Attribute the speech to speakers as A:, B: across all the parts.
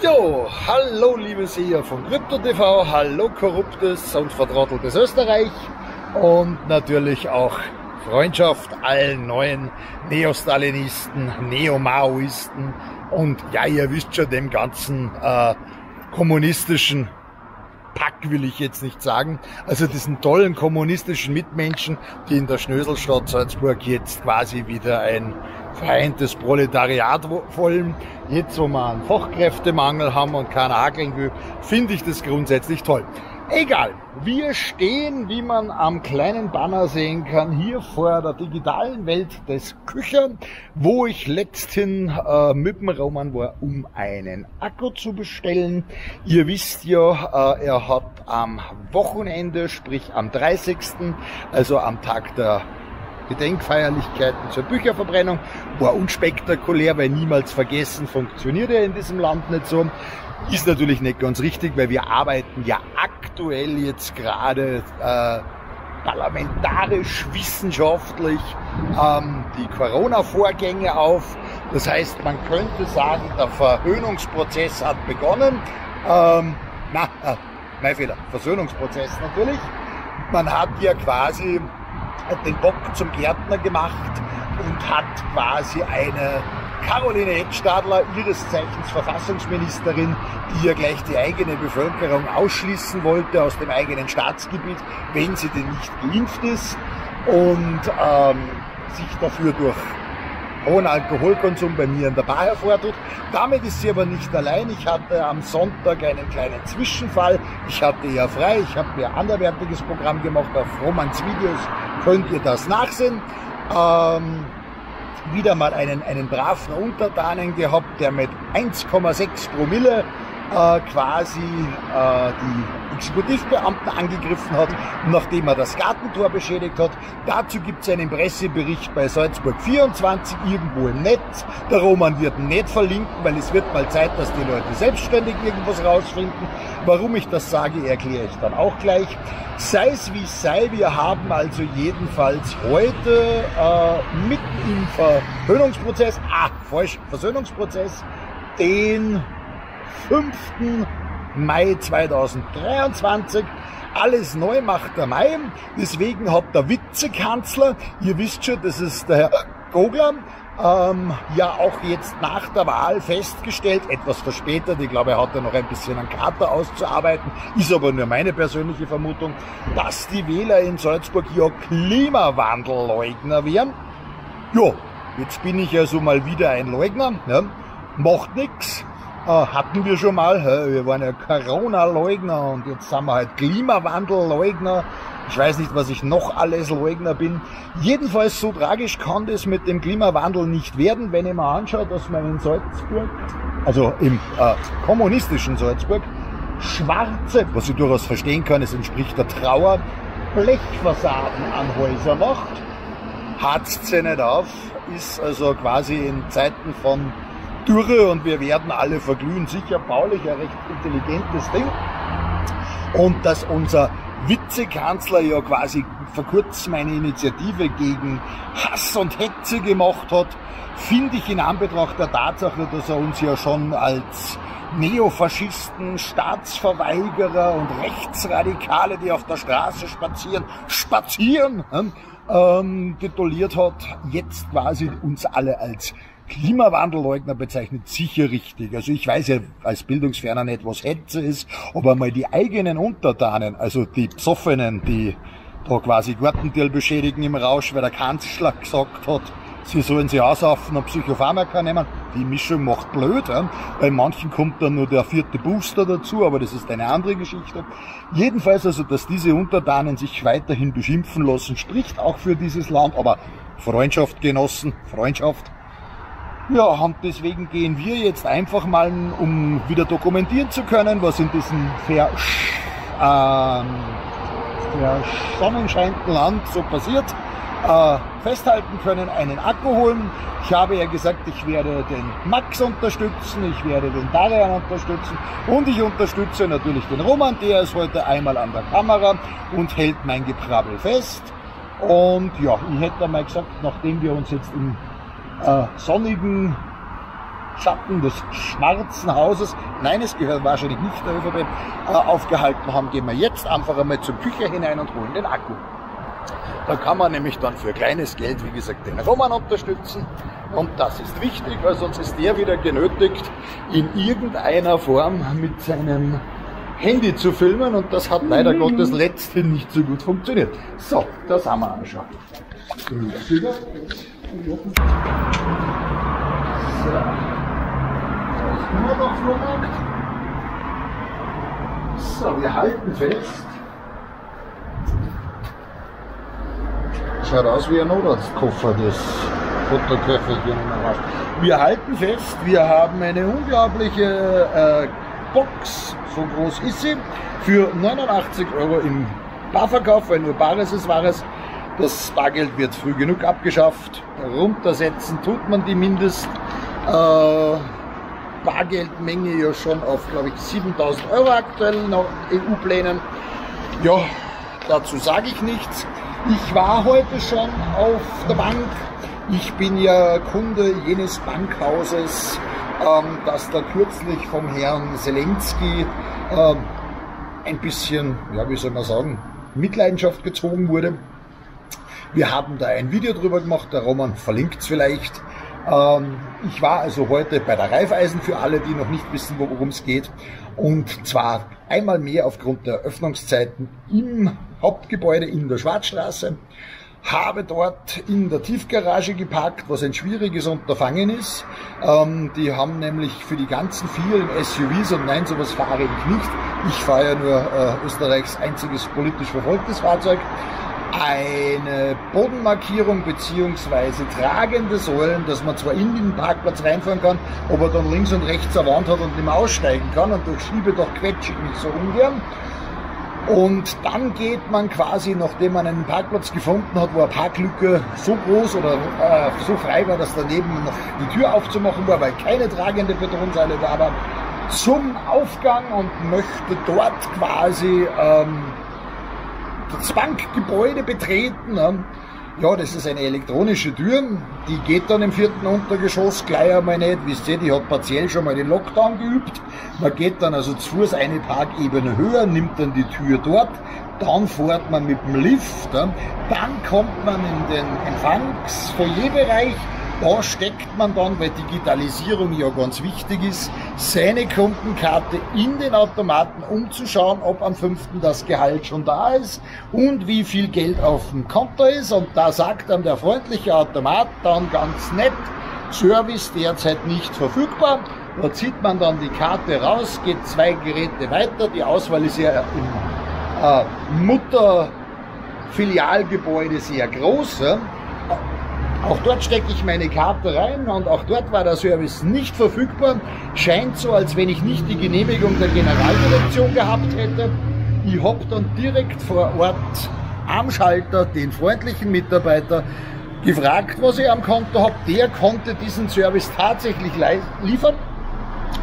A: Jo, hallo liebe Seher von CryptoTV, hallo korruptes und vertrotteltes Österreich und natürlich auch Freundschaft allen neuen Neostalinisten, Neomaoisten und ja, ihr wisst schon, dem ganzen äh, kommunistischen Pack will ich jetzt nicht sagen. Also diesen tollen kommunistischen Mitmenschen, die in der Schnöselstadt Salzburg jetzt quasi wieder ein vereintes Proletariat wollen. Jetzt, wo wir einen Fachkräftemangel haben und keiner hakeln will, finde ich das grundsätzlich toll. Egal, wir stehen, wie man am kleinen Banner sehen kann, hier vor der digitalen Welt des Küchern, wo ich letzthin äh, mit dem Roman war, um einen Akku zu bestellen. Ihr wisst ja, äh, er hat am Wochenende, sprich am 30., also am Tag der Gedenkfeierlichkeiten zur Bücherverbrennung. War unspektakulär, weil niemals vergessen funktioniert er in diesem Land nicht so. Ist natürlich nicht ganz richtig, weil wir arbeiten ja aktuell jetzt gerade äh, parlamentarisch, wissenschaftlich ähm, die Corona-Vorgänge auf. Das heißt, man könnte sagen, der Verhöhnungsprozess hat begonnen. Ähm, na, äh, mein Fehler, Versöhnungsprozess natürlich. Man hat ja quasi den Bock zum Gärtner gemacht und hat quasi eine Caroline Eckstadler, ihres Zeichens Verfassungsministerin, die ja gleich die eigene Bevölkerung ausschließen wollte aus dem eigenen Staatsgebiet, wenn sie denn nicht geimpft ist und ähm, sich dafür durch hohen Alkoholkonsum bei mir in der Bar hervortut. Damit ist sie aber nicht allein. Ich hatte am Sonntag einen kleinen Zwischenfall. Ich hatte ja frei. Ich habe mir ein anderwertiges Programm gemacht. Auf Romans Videos könnt ihr das nachsehen. Ähm, wieder mal einen, einen braven Untertanen gehabt, der mit 1,6 Promille äh, quasi äh, die Exekutivbeamten angegriffen hat, nachdem er das Gartentor beschädigt hat. Dazu gibt es einen Pressebericht bei Salzburg 24 irgendwo im Netz. Der Roman wird nicht verlinken, weil es wird mal Zeit, dass die Leute selbstständig irgendwas rausfinden. Warum ich das sage, erkläre ich dann auch gleich. Sei es wie sei, wir haben also jedenfalls heute äh, mitten im Verhöhnungsprozess, ah, falsch, Versöhnungsprozess, den 5. Mai 2023. Alles neu macht der Mai. Deswegen hat der Vizekanzler, ihr wisst schon, das ist der Herr Gogler, ähm, ja auch jetzt nach der Wahl festgestellt, etwas verspätet, ich glaube, er hat da noch ein bisschen einen Kater auszuarbeiten, ist aber nur meine persönliche Vermutung, dass die Wähler in Salzburg ja Klimawandelleugner wären. Ja, jetzt bin ich also mal wieder ein Leugner, ja. macht nichts. Äh, hatten wir schon mal. Wir waren ja Corona-Leugner und jetzt sind wir halt Klimawandel-Leugner. Ich weiß nicht, was ich noch alles Leugner bin. Jedenfalls so tragisch kann das mit dem Klimawandel nicht werden, wenn ich mir anschaue, dass man in Salzburg, also im äh, kommunistischen Salzburg, schwarze, was ich durchaus verstehen kann, es entspricht der Trauer, Blechfassaden an Häuser macht. Harzt sie nicht auf, ist also quasi in Zeiten von Dürre und wir werden alle verglühen. Sicher baulich ein recht intelligentes Ding. Und dass unser Vizekanzler ja quasi vor kurzem eine Initiative gegen Hass und Hetze gemacht hat, finde ich in Anbetracht der Tatsache, dass er uns ja schon als Neofaschisten, Staatsverweigerer und Rechtsradikale, die auf der Straße spazieren, spazieren, ähm, tituliert hat, jetzt quasi uns alle als Klimawandelleugner bezeichnet, sicher richtig. Also ich weiß ja als Bildungsferner nicht, was Hetze ist, aber mal die eigenen Untertanen, also die Psoffenen, die da quasi Gartentil beschädigen im Rausch, weil der Kanzler gesagt hat, sie sollen sie aussaufen und Psychopharmaka nehmen. Die Mischung macht blöd. Ja? Bei manchen kommt dann nur der vierte Booster dazu, aber das ist eine andere Geschichte. Jedenfalls also, dass diese Untertanen sich weiterhin beschimpfen lassen, spricht auch für dieses Land, aber Freundschaft genossen, Freundschaft. Ja, und deswegen gehen wir jetzt einfach mal, um wieder dokumentieren zu können, was in diesem Ver ähm, verschonnenscheinten Land so passiert, äh, festhalten können, einen Akku holen. Ich habe ja gesagt, ich werde den Max unterstützen, ich werde den Darian unterstützen und ich unterstütze natürlich den Roman, der ist heute einmal an der Kamera und hält mein Geprabbel fest. Und ja, ich hätte mal gesagt, nachdem wir uns jetzt im äh, sonnigen Schatten des schwarzen Hauses, nein, es gehört wahrscheinlich nicht der ÖVP, äh, aufgehalten haben, gehen wir jetzt einfach einmal zur Küche hinein und holen den Akku. Da kann man nämlich dann für kleines Geld, wie gesagt, den Roman unterstützen. Und das ist wichtig, weil sonst ist der wieder genötigt, in irgendeiner Form mit seinem Handy zu filmen und das hat leider mhm. Gottes letzte nicht so gut funktioniert. So, das haben wir auch schon. So. So, wir halten fest. Schaut aus wie ein Notarztkoffer, das Futterköfferchen. Wir halten fest, wir haben eine unglaubliche äh, Box, so groß ist sie, für 89 Euro im Barverkauf, weil nur Bares ist Wahres. Das Bargeld wird früh genug abgeschafft. Runtersetzen tut man die Mindest. Äh, Bargeldmenge ja schon auf, glaube ich, 7000 Euro aktuell nach EU-Plänen. Ja, dazu sage ich nichts. Ich war heute schon auf der Bank. Ich bin ja Kunde jenes Bankhauses, ähm, das da kürzlich vom Herrn Zelensky ähm, ein bisschen, ja, wie soll man sagen, Mitleidenschaft gezogen wurde. Wir haben da ein Video drüber gemacht, der Roman verlinkt es vielleicht. Ähm, ich war also heute bei der Raiffeisen für alle, die noch nicht wissen, worum es geht. Und zwar einmal mehr aufgrund der Öffnungszeiten im Hauptgebäude in der Schwarzstraße. Habe dort in der Tiefgarage geparkt, was ein schwieriges Unterfangen ist. Ähm, die haben nämlich für die ganzen vielen SUVs, und nein, sowas fahre ich nicht. Ich fahre ja nur äh, Österreichs einziges politisch verfolgtes Fahrzeug eine Bodenmarkierung beziehungsweise tragende Säulen, dass man zwar in den Parkplatz reinfahren kann, aber dann links und rechts eine Wand hat und nicht mehr aussteigen kann und durch Schiebedach quetsche ich mich so ungern. Und dann geht man quasi, nachdem man einen Parkplatz gefunden hat, wo eine Parklücke so groß oder äh, so frei war, dass daneben noch die Tür aufzumachen war, weil keine tragende Betonseile da war, zum Aufgang und möchte dort quasi ähm, das Bankgebäude betreten. Ja, das ist eine elektronische Tür, die geht dann im vierten Untergeschoss gleich einmal nicht. Wisst ihr, die hat partiell schon mal den Lockdown geübt. Man geht dann also zu Fuß eine Parkebene höher, nimmt dann die Tür dort, dann fährt man mit dem Lift, dann kommt man in den Empfangsfoyerbereich, da steckt man dann, weil Digitalisierung ja ganz wichtig ist, seine Kundenkarte in den Automaten, um zu schauen, ob am 5. das Gehalt schon da ist und wie viel Geld auf dem Konto ist. Und da sagt dann der freundliche Automat dann ganz nett, Service derzeit nicht verfügbar. Da zieht man dann die Karte raus, geht zwei Geräte weiter. Die Auswahl ist ja im äh, Mutterfilialgebäude sehr groß. Ja. Auch dort stecke ich meine Karte rein und auch dort war der Service nicht verfügbar. Scheint so, als wenn ich nicht die Genehmigung der Generaldirektion gehabt hätte. Ich habe dann direkt vor Ort am Schalter den freundlichen Mitarbeiter gefragt, was ich am Konto habe. Der konnte diesen Service tatsächlich liefern.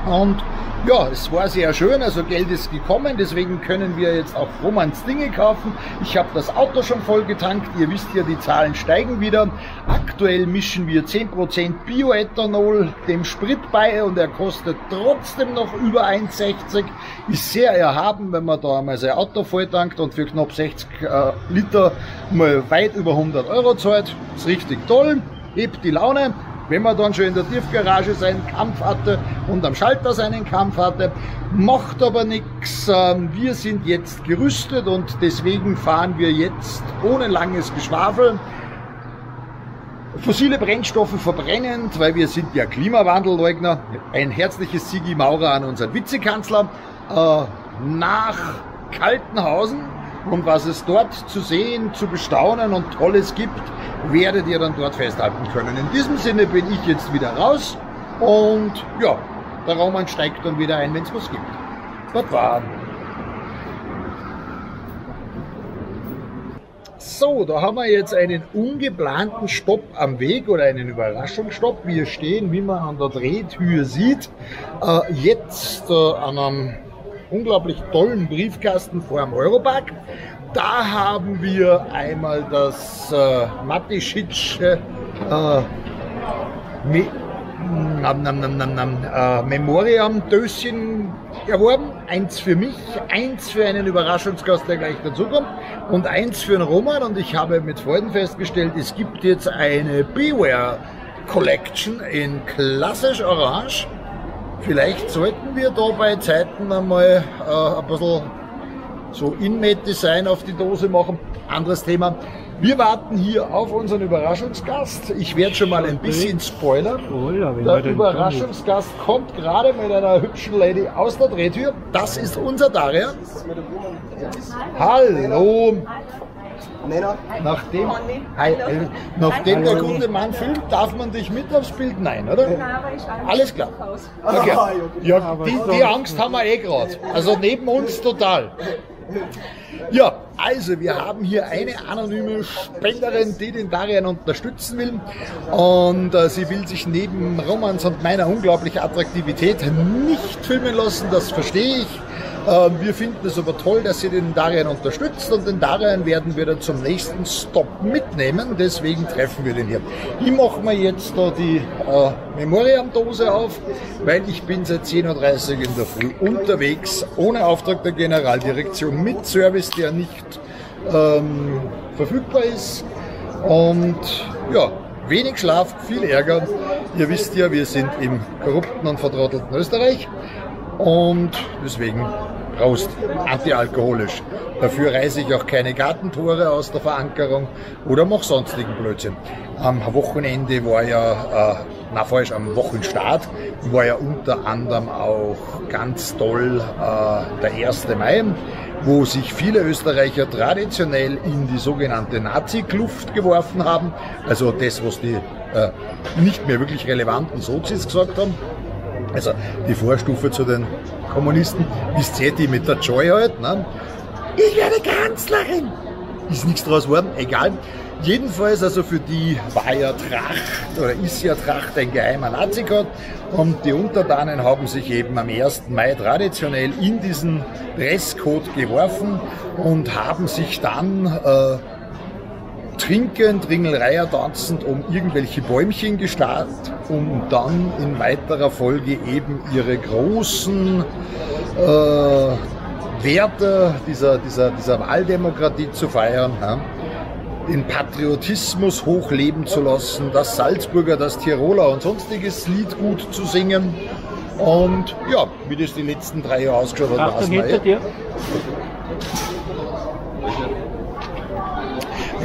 A: Und ja, es war sehr schön, also Geld ist gekommen, deswegen können wir jetzt auch Romans Dinge kaufen. Ich habe das Auto schon voll getankt, ihr wisst ja, die Zahlen steigen wieder. Aktuell mischen wir 10% Bioethanol dem Sprit bei und er kostet trotzdem noch über 1,60. Ist sehr erhaben, wenn man da einmal sein Auto voll tankt und für knapp 60 äh, Liter mal weit über 100 Euro zahlt. Ist richtig toll, hebt die Laune wenn man dann schon in der Tiefgarage seinen Kampf hatte und am Schalter seinen Kampf hatte, macht aber nichts. Ähm, wir sind jetzt gerüstet und deswegen fahren wir jetzt ohne langes Geschwafel fossile Brennstoffe verbrennend, weil wir sind ja Klimawandelleugner. Ein herzliches Sigi Maurer an unseren Vizekanzler. Äh, nach Kaltenhausen und was es dort zu sehen, zu bestaunen und Tolles gibt, werdet ihr dann dort festhalten können. In diesem Sinne bin ich jetzt wieder raus und ja, der Roman steigt dann wieder ein, wenn es was gibt. War. So, da haben wir jetzt einen ungeplanten Stopp am Weg oder einen Überraschungsstopp. Wir stehen, wie man an der Drehtür sieht, äh, jetzt äh, an einem unglaublich tollen Briefkasten vor dem Europark. Da haben wir einmal das äh, Matischitsche äh, nam, äh, Memoriam-Döschen erworben. Eins für mich, eins für einen Überraschungsgast, der gleich dazukommt und eins für den Roman. Und ich habe mit Freuden festgestellt, es gibt jetzt eine Beware Collection in klassisch Orange. Vielleicht sollten wir da bei Zeiten einmal äh, ein bisschen so Inmate-Design auf die Dose machen. Anderes Thema. Wir warten hier auf unseren Überraschungsgast. Ich werde schon mal ein bisschen spoilern.
B: Oh
A: der Überraschungsgast kommt gerade mit einer hübschen Lady aus der Drehtür. Das ist unser Daria. Hallo. Nachdem, hi, äh, nachdem der gute Mann filmt, darf man dich mit aufs Bild? Nein, oder? Alles klar. Okay. Ja, die, die Angst haben wir eh gerade. Also neben uns total. Ja, also wir haben hier eine anonyme Spenderin, die den Darian unterstützen will. Und äh, sie will sich neben Romans und meiner unglaublichen Attraktivität nicht filmen lassen, das verstehe ich. Äh, wir finden es aber toll, dass sie den Darian unterstützt und den Darian werden wir dann zum nächsten Stop mitnehmen. Deswegen treffen wir den hier. Ich mache mir jetzt da die äh, Memoriam-Dose auf, weil ich bin seit 10.30 Uhr in der Früh unterwegs, ohne Auftrag der Generaldirektion, mit Service, der nicht ähm, verfügbar ist. Und ja, wenig Schlaf, viel Ärger. Ihr wisst ja, wir sind im korrupten und vertrottelten Österreich. Und deswegen Prost, antialkoholisch. Dafür reise ich auch keine Gartentore aus der Verankerung oder mache sonstigen Blödsinn. Am Wochenende war ja, äh, na falsch, am Wochenstart war ja unter anderem auch ganz toll äh, der 1. Mai, wo sich viele Österreicher traditionell in die sogenannte Nazi-Kluft geworfen haben. Also das, was die äh, nicht mehr wirklich relevanten Sozis gesagt haben. Also die Vorstufe zu den Kommunisten ist eh die mit der Joy halt. Ne? Ich werde Kanzlerin! Ist nichts draus geworden, egal. Jedenfalls, also für die war ja Tracht oder ist ja Tracht ein geheimer Nazi-Gott und die Untertanen haben sich eben am 1. Mai traditionell in diesen Dresscode geworfen und haben sich dann äh, trinkend, Ringelreiher tanzend um irgendwelche Bäumchen gestartet, um dann in weiterer Folge eben ihre großen äh, Werte dieser, dieser, dieser Wahldemokratie zu feiern. Ja? den Patriotismus hochleben zu lassen, das Salzburger, das Tiroler und sonstiges Lied gut zu singen. Und ja, wie das die letzten drei Jahre ausgeschaut hat,
B: Achtung, hinter dir.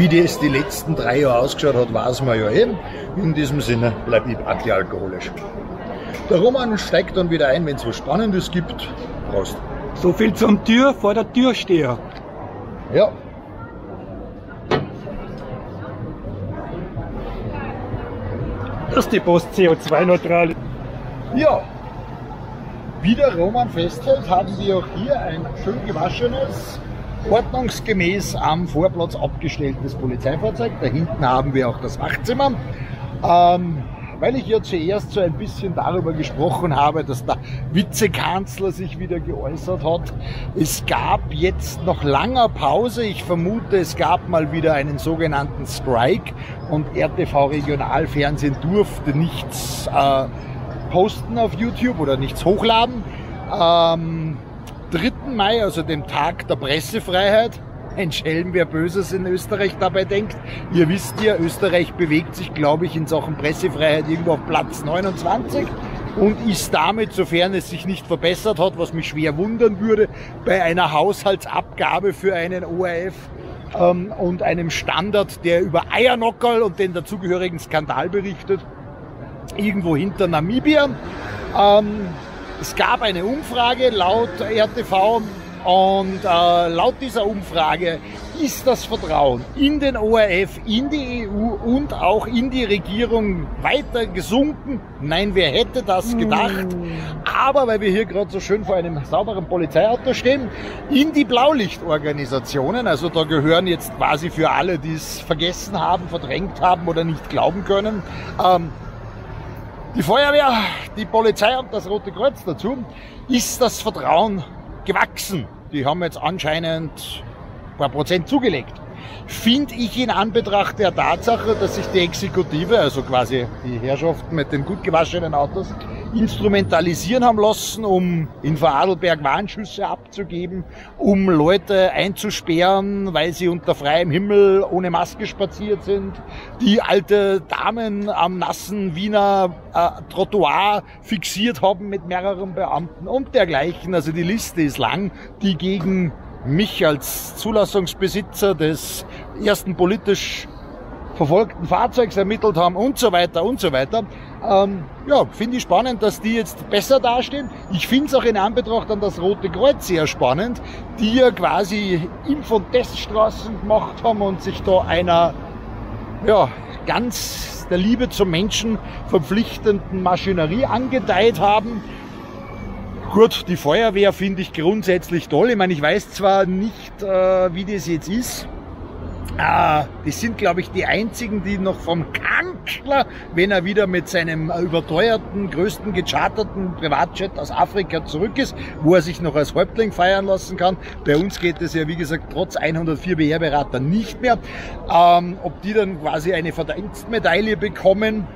A: Wie das die letzten drei Jahre ausgeschaut hat, weiß man ja eben. In diesem Sinne bleibe ich antialkoholisch. Der Roman steigt dann wieder ein, wenn es was Spannendes gibt. Prost.
B: So viel zum Tür vor der Türsteher.
A: Ja.
B: Das ist die Post CO2-neutral.
A: Ja. Wie der Roman festhält, haben wir auch hier ein schön gewaschenes, ordnungsgemäß am Vorplatz abgestelltes Polizeifahrzeug. Da hinten haben wir auch das Wachzimmer. Ähm, weil ich ja zuerst so ein bisschen darüber gesprochen habe, dass der Vizekanzler sich wieder geäußert hat. Es gab jetzt nach langer Pause, ich vermute, es gab mal wieder einen sogenannten Strike und RTV Regionalfernsehen durfte nichts äh, posten auf YouTube oder nichts hochladen. Am 3. Mai, also dem Tag der Pressefreiheit, ein Schelm, wer Böses in Österreich dabei denkt. Ihr wisst ja, Österreich bewegt sich, glaube ich, in Sachen Pressefreiheit irgendwo auf Platz 29 und ist damit, sofern es sich nicht verbessert hat, was mich schwer wundern würde, bei einer Haushaltsabgabe für einen ORF ähm, und einem Standard, der über Eiernockerl und den dazugehörigen Skandal berichtet, irgendwo hinter Namibia. Ähm, es gab eine Umfrage laut RTV und äh, laut dieser Umfrage ist das Vertrauen in den ORF, in die EU und auch in die Regierung weiter gesunken. Nein, wer hätte das gedacht? Aber weil wir hier gerade so schön vor einem sauberen Polizeiauto stehen, in die Blaulichtorganisationen, also da gehören jetzt quasi für alle, die es vergessen haben, verdrängt haben oder nicht glauben können, ähm, die Feuerwehr, die Polizei und das Rote Kreuz dazu, ist das Vertrauen gewachsen. Die haben jetzt anscheinend ein paar Prozent zugelegt. Finde ich in Anbetracht der Tatsache, dass sich die Exekutive, also quasi die Herrschaften mit den gut gewaschenen Autos, instrumentalisieren haben lassen, um in Vorarlberg Warnschüsse abzugeben, um Leute einzusperren, weil sie unter freiem Himmel ohne Maske spaziert sind, die alte Damen am nassen Wiener äh, Trottoir fixiert haben mit mehreren Beamten und dergleichen. Also die Liste ist lang, die gegen mich als Zulassungsbesitzer des ersten politisch verfolgten Fahrzeugs ermittelt haben und so weiter und so weiter. Ähm, ja, finde ich spannend, dass die jetzt besser dastehen. Ich finde es auch in Anbetracht an das Rote Kreuz sehr spannend, die ja quasi Impf- und Teststraßen gemacht haben und sich da einer ja, ganz der Liebe zum Menschen verpflichtenden Maschinerie angedeiht haben. Gut, die Feuerwehr finde ich grundsätzlich toll. Ich meine, ich weiß zwar nicht, äh, wie das jetzt ist. Ah, die sind, glaube ich, die einzigen, die noch vom Kanzler, wenn er wieder mit seinem überteuerten, größten gecharterten Privatjet aus Afrika zurück ist, wo er sich noch als Häuptling feiern lassen kann. Bei uns geht es ja, wie gesagt, trotz 104 BR-Berater nicht mehr. Ähm, ob die dann quasi eine Verdienstmedaille bekommen,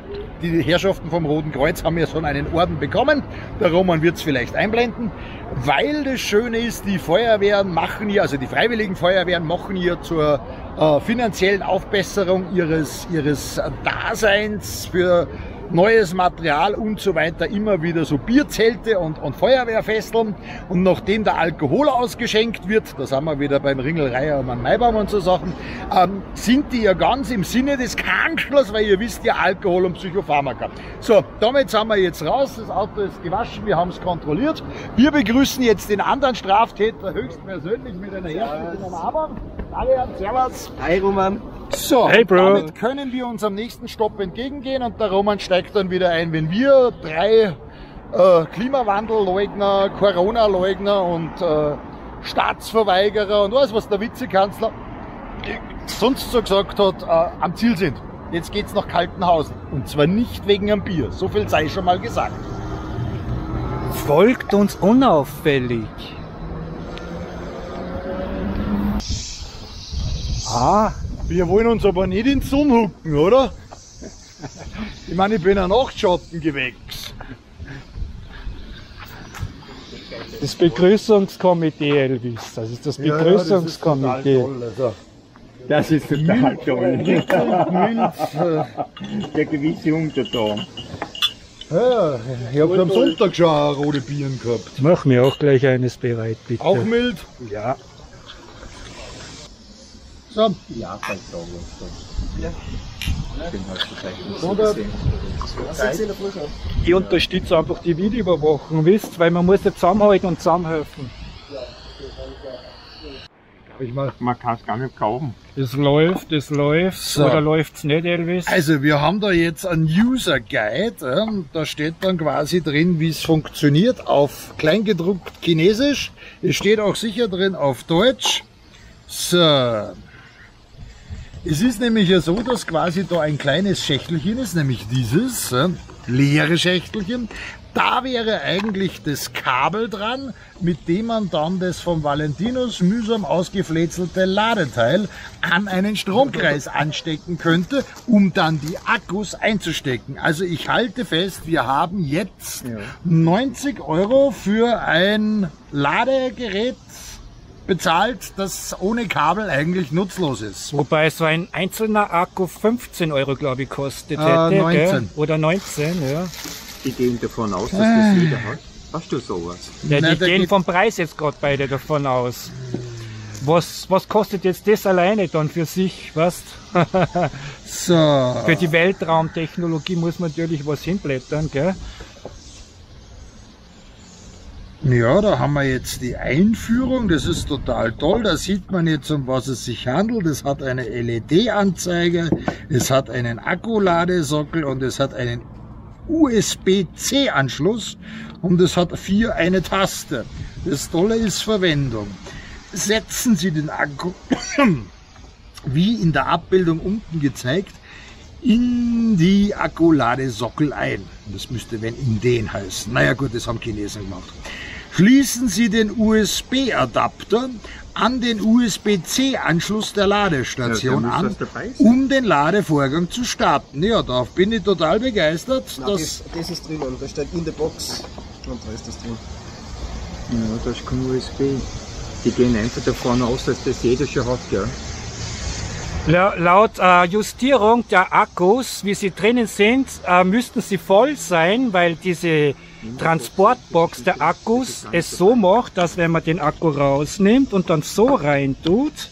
A: die Herrschaften vom Roten Kreuz haben ja schon einen Orden bekommen. Der Roman wird es vielleicht einblenden. Weil das Schöne ist, die Feuerwehren machen hier, also die Freiwilligen Feuerwehren machen hier zur äh, finanziellen Aufbesserung ihres, ihres Daseins für neues Material und so weiter immer wieder so Bierzelte und, und Feuerwehrfesteln. Und nachdem der Alkohol ausgeschenkt wird, da sind wir wieder beim Ringelreiher und Maibaum und so Sachen, ähm, sind die ja ganz im Sinne des Kanzlers, weil ihr wisst ja Alkohol und Psychopharmaka. So, damit sind wir jetzt raus. Das Auto ist gewaschen, wir haben es kontrolliert. Wir begrüßen jetzt den anderen Straftäter höchstpersönlich mit einer Herstellung am Abend. Servus.
C: Hi Roman.
A: So,
B: Hey, Bro.
A: damit können wir unserem nächsten Stopp entgegengehen und der Roman steigt dann wieder ein. Wenn wir drei äh, Klimawandelleugner, Corona-Leugner und äh, Staatsverweigerer und alles, was der Vizekanzler sonst so gesagt hat, äh, am Ziel sind. Jetzt geht's nach Kaltenhausen. Und zwar nicht wegen am Bier. So viel sei schon mal gesagt.
B: Folgt uns unauffällig.
A: Ah, wir wollen uns aber nicht in die Sonne hucken, oder? Ich meine, ich bin ein Nachtschattengewächs.
B: Das Begrüßungskomitee, Elvis. Das ist das Begrüßungskomitee.
C: Das ist total toll.
A: Milz,
C: Der gewisse Unterton.
A: ja, ich habe am Sonntag schon eine rote Bieren gehabt.
B: Mach mir auch gleich eines bereit, bitte.
A: Auch mild.
B: Ja.
A: So,
C: Ja, vielleicht auch. Ich bin halt
B: Ich unterstütze einfach die Videoüberwachung, wisst, weil man muss ja zusammenhalten und zusammenhelfen.
A: ich mal.
C: Man kann es gar nicht kaufen.
B: Es läuft, es läuft.
A: So.
B: Oder läuft's nicht, Elvis?
A: Also wir haben da jetzt einen User Guide. Ja, da steht dann quasi drin, wie es funktioniert auf Kleingedruckt Chinesisch. Es steht auch sicher drin auf Deutsch. So. Es ist nämlich ja so, dass quasi da ein kleines Schächtelchen ist, nämlich dieses leere Schächtelchen. Da wäre eigentlich das Kabel dran, mit dem man dann das vom Valentinus mühsam ausgefläzelte Ladeteil an einen Stromkreis anstecken könnte, um dann die Akkus einzustecken. Also ich halte fest, wir haben jetzt 90 Euro für ein Ladegerät bezahlt, das ohne Kabel eigentlich nutzlos ist.
B: Wobei so ein einzelner Akku 15 Euro, glaube ich, kostet
A: Äh,
B: hätte.
A: 19.
B: Gell? Oder 19, ja.
C: Die gehen davon aus, dass das jeder hat. Hast du sowas?
B: ja die
A: da
B: gehen vom Preis jetzt gerade beide davon aus. Was, was kostet jetzt das alleine dann für sich, was?
A: So.
B: Für die Weltraumtechnologie muss man natürlich was hinblättern, gell?
A: Ja, da haben wir jetzt die Einführung. Das ist total toll. Da sieht man jetzt, um was es sich handelt. Es hat eine LED-Anzeige, es hat einen Akkuladesockel und es hat einen USB-C-Anschluss und es hat vier eine Taste. Das Tolle ist Verwendung. Setzen Sie den Akku, wie in der Abbildung unten gezeigt, in die Akkuladesockel ein. Das müsste wenn in den heißen. Naja gut, das haben Chinesen gemacht. Schließen Sie den USB-Adapter an den USB-C-Anschluss der Ladestation
C: Ja, da
A: an, um den Ladevorgang zu starten. Ja, darauf bin ich total begeistert.
D: Nein,
A: dass
D: das, das ist drinnen, das steht in der Box und da ist das drin.
C: Ja, da ist kein USB. Die gehen einfach davon aus, dass das jeder schon hat, ja.
B: La- Laut äh, Justierung der Akkus, wie sie drinnen sind, äh, müssten sie voll sein, weil diese Transportbox der Akkus es so macht, dass wenn man den Akku rausnimmt und dann so rein tut,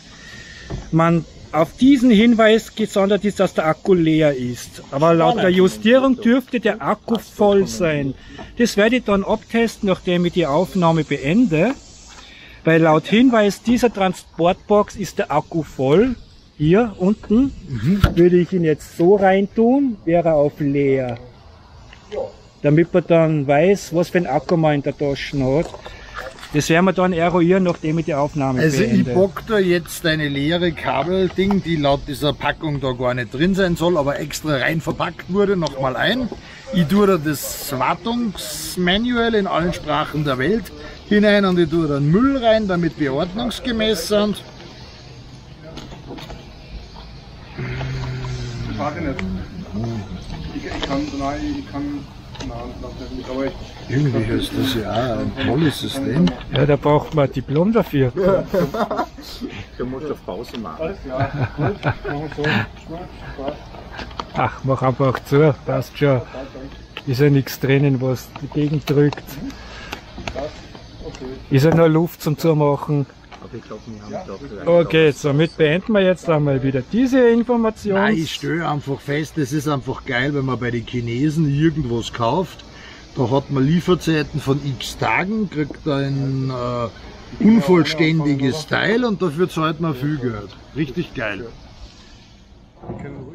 B: man auf diesen Hinweis gesondert ist, dass der Akku leer ist. Aber laut der Justierung dürfte der Akku voll sein. Das werde ich dann abtesten, nachdem ich die Aufnahme beende. Weil laut Hinweis dieser Transportbox ist der Akku voll. Hier unten würde ich ihn jetzt so reintun, wäre er auf leer. Damit man dann weiß, was für ein Akku man in der Tasche hat. Das werden wir dann eruieren, nachdem ich die Aufnahme
A: Also ich
B: beende.
A: bock da jetzt eine leere Kabelding, die laut dieser Packung da gar nicht drin sein soll, aber extra rein verpackt wurde, nochmal ein. Ich tue da das Wartungsmanual in allen Sprachen der Welt hinein und ich tue dann Müll rein, damit wir ordnungsgemäß sind.
E: Ich warte nicht. Ich, ich kann, nein, ich kann, aber
A: Irgendwie ist das ja auch ein tolles System.
B: Ja, da braucht man ein Diplom dafür.
C: Du musst auf Pause machen.
E: alles klar. Gut.
B: Ach, mach einfach zu, passt schon. Ist ja nichts drinnen, was dagegen drückt. Ist ja nur Luft zum Zumachen.
C: Aber ich glaube, wir haben da
B: Okay, somit beenden wir jetzt einmal wieder diese Information.
A: Nein, ich stelle einfach fest, es ist einfach geil, wenn man bei den Chinesen irgendwas kauft. Da hat man Lieferzeiten von x Tagen, kriegt ein äh, unvollständiges Teil und dafür zahlt man viel Geld. Richtig geil.
E: Wir können